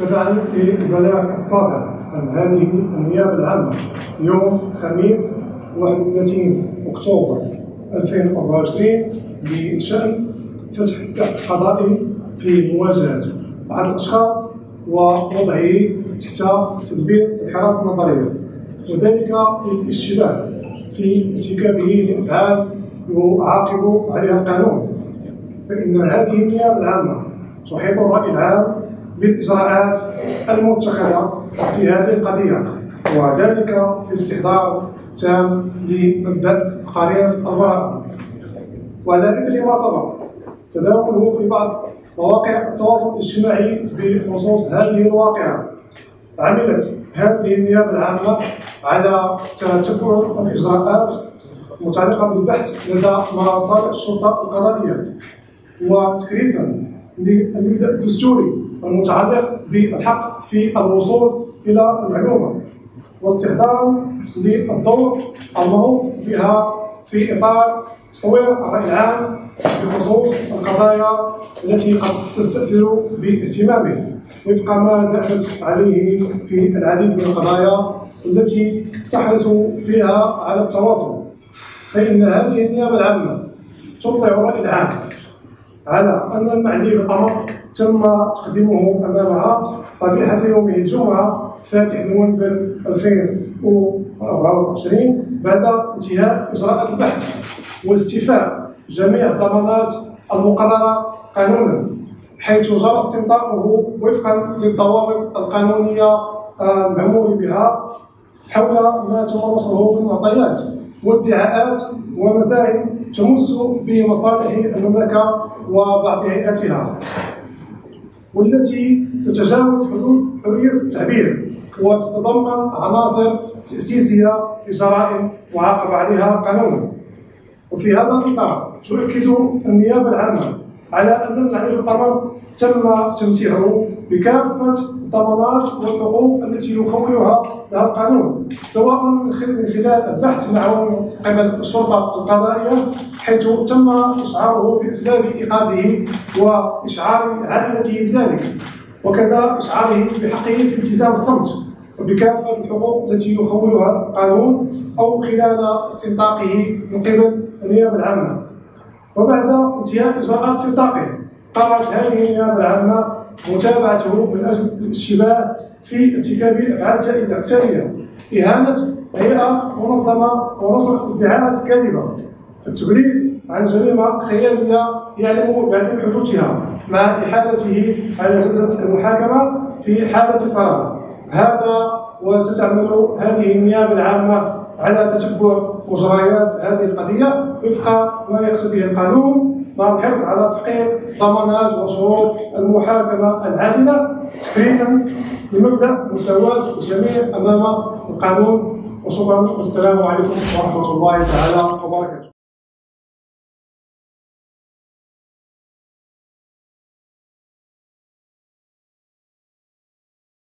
تبعا للبلاغ الصادر عن هذه النيابه العامة يوم الخميس 31 أكتوبر 2024 بشأن فتح بحث قضائي في مواجهة بعض الأشخاص ووضعه تحت تدبير الحراسه النظرية. وذلك للاشتباه في ارتكابه لأفعال يعاقب عليها القانون. فإن هذه النيابه العامة تحيط الرأي العام بالاجراءات المتخذه في هذه القضية وذلك في استحضار تام لمبدأ قرينة البراءه وعلى اثر ما سبق تداوله في بعض مواقع التواصل الاجتماعي بخصوص هذه الواقعة. عملت هذه النيابة العامة على تتبع الإجراءات المتعلقه بالبحث لدى مصالح الشرطه القضائية وتكريسا الدستوري المتعلق بالحق في الوصول إلى المعلومة واستحضارا للدور المنوط بها في إطار تطوير الراي العام بخصوص القضايا التي قد تستاثر باهتمامه وفق ما دافت عليه في العديد من القضايا التي تحرص فيها على التواصل. فإن هذه النيابة العامة تطلع الراي العام على أن المعني بالامر تم تقديمه أمامها صبيحة يوم الجمعة فاتح نوفمبر 2024 بعد انتهاء إجراءات البحث واستيفاء جميع الضمانات المقررة قانونا حيث جرى استنطاقه وفقا للضوابط القانونية المعمول بها حول ما تمارسه من معطيات وادعاءات ومسائل تمس بمصالح المملكة وبعض هيئاتها والتي تتجاوز حدود حرية التعبير وتتضمن عناصر تأسيسية لجرائم معاقب عليها قانونا. وفي هذا الإطار تؤكد النيابة العامة على أن المعني القمر تم تمتيعه بكافة الضمانات والحقوق التي يخولها لها القانون سواء من خلال البحث معه قبل الشرطة القضائية حيث تم إشعاره بأسباب إيقافه وإشعار عائلته بذلك وكذا إشعاره بحقه في التزام الصمت وبكافة الحقوق التي يخولها القانون أو خلال استنطاقه من قبل النيابه العامة. وبعد انتهاء إجراءات استنطاقه قامت هذه النيابه العامه متابعته من أجل الاشتباه في ارتكاب الافعال التاليه اهانه هيئة منظمة ونشر ادعاءات كاذبة. التبليغ عن جريمة خيالية يعلم بعدم حدوثها مع إحالته على جلسه المحاكمة في حالة صراحة هذا وستعمل هذه النيابة العامة على تتبع مجريات هذه القضية وفق ما يقتضيه القانون مع الحرص على تحقيق ضمانات وشروط المحاكمة العادلة تكريسا لمبدأ مساواة الجميع أمام القانون. وشكرا والسلام عليكم ورحمة الله تعالى وبركاته.